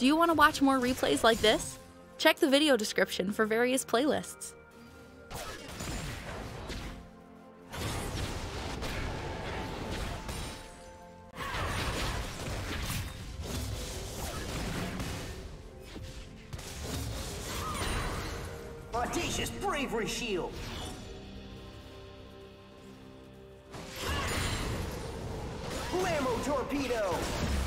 Do you want to watch more replays like this? Check the video description for various playlists. Audacious Bravery Shield! Blammo Torpedo!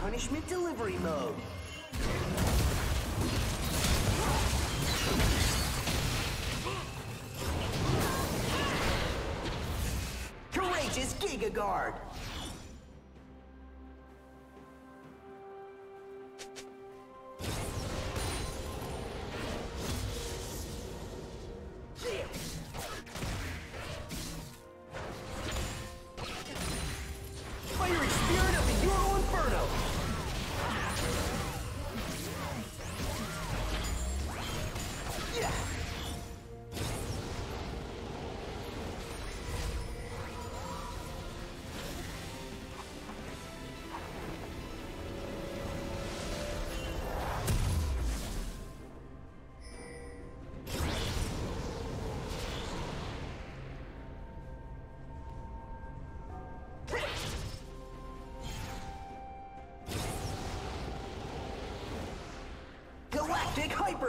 Punishment Delivery Mode. Courageous Giga Guard.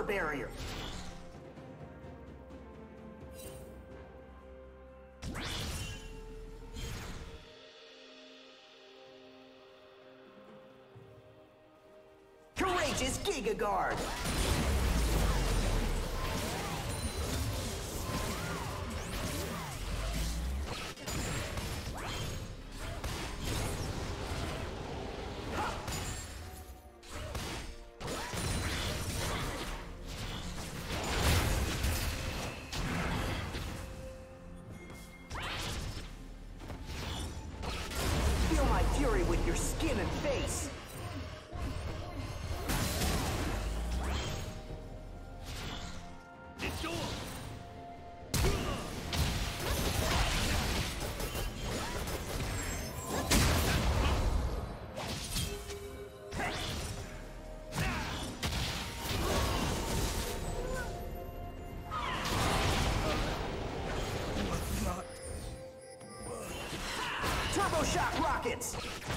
Barrier. Courageous Giga Guard. Shock Rockets!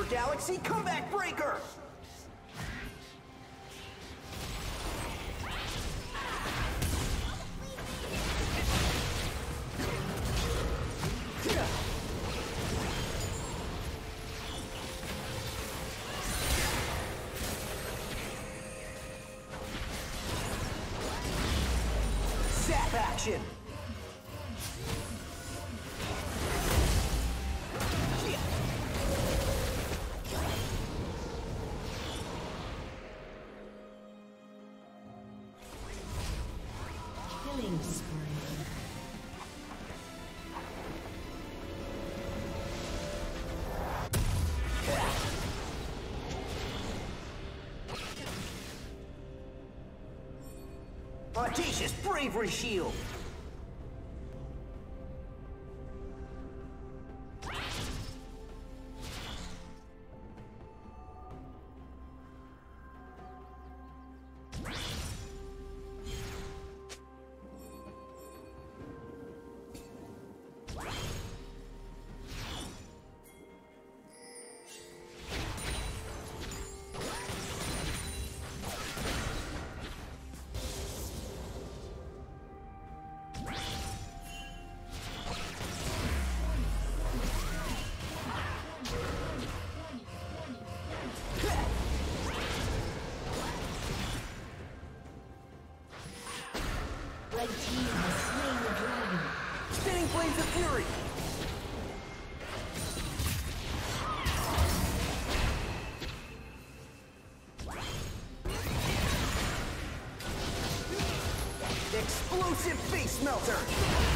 Super Galaxy Comeback Breaker! Zap action! Bravery shield! Fury! Explosive Face Melter!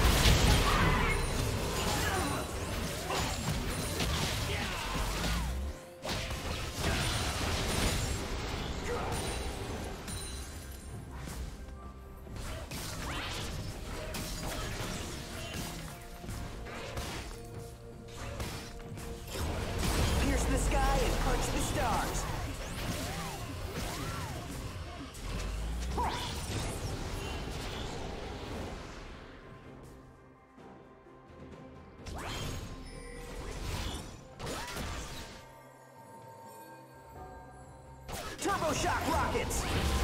Turbo Shock Rockets!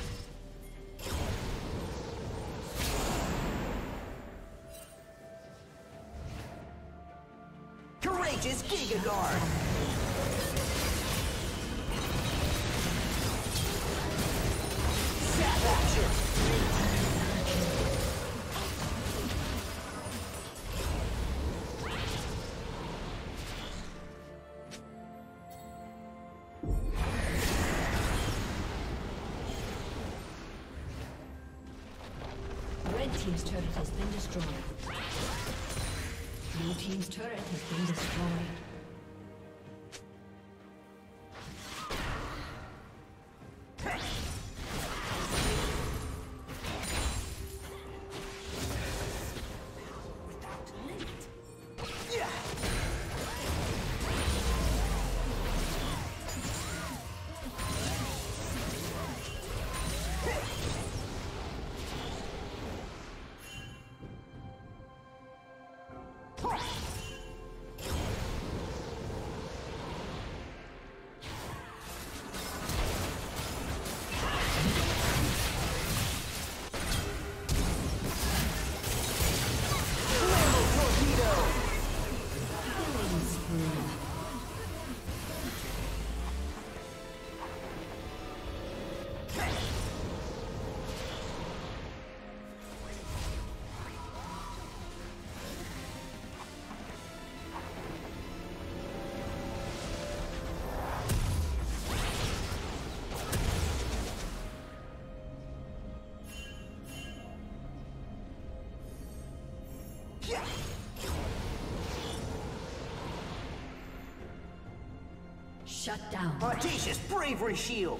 Courageous Giga Guard. Zap action. Shut down. Audacious Bravery Shield.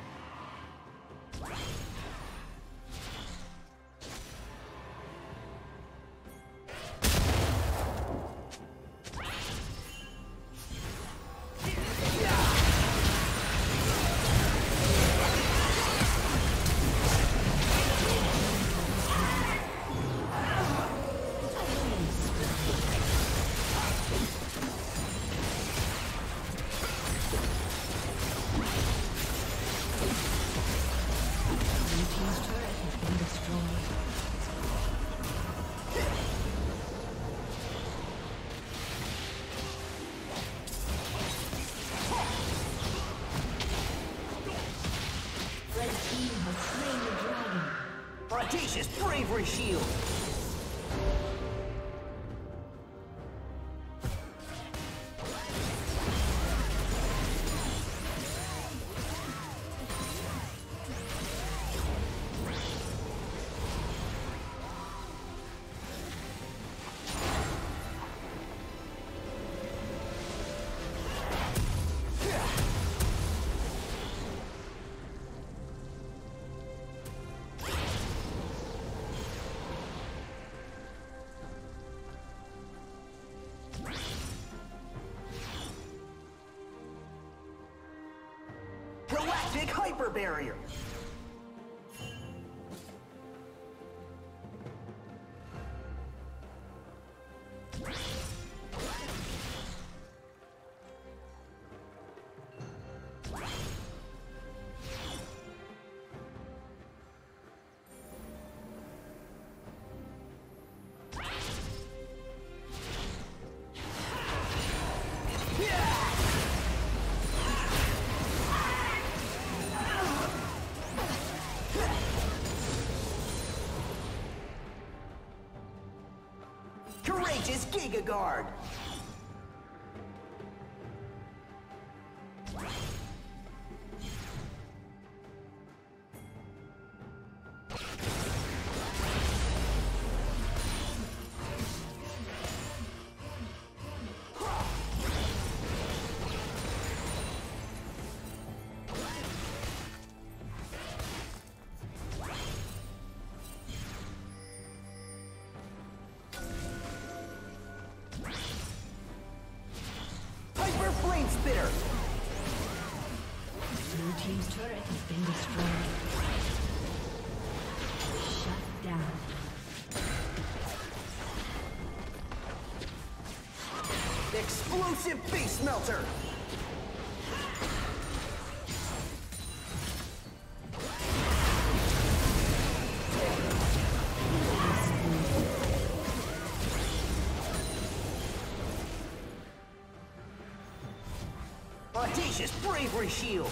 Bravery shield! Galactic Hyper Barrier! Courageous Giga Guard! Been destroyed. Shut down. Explosive Face Melter! Audacious Bravery Shield!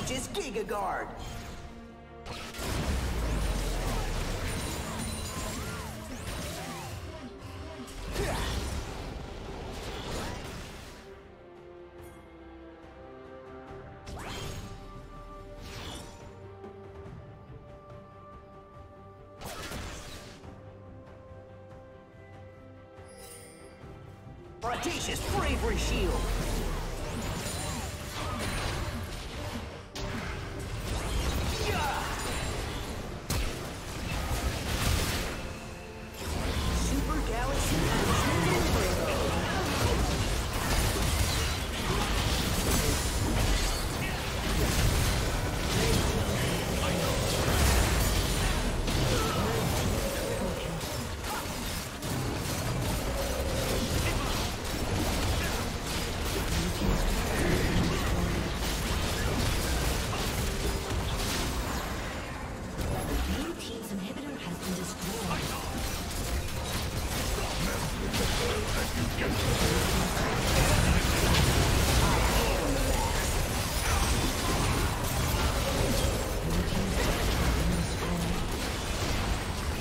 Audacious Giga Guard! Audacious Bravery Shield!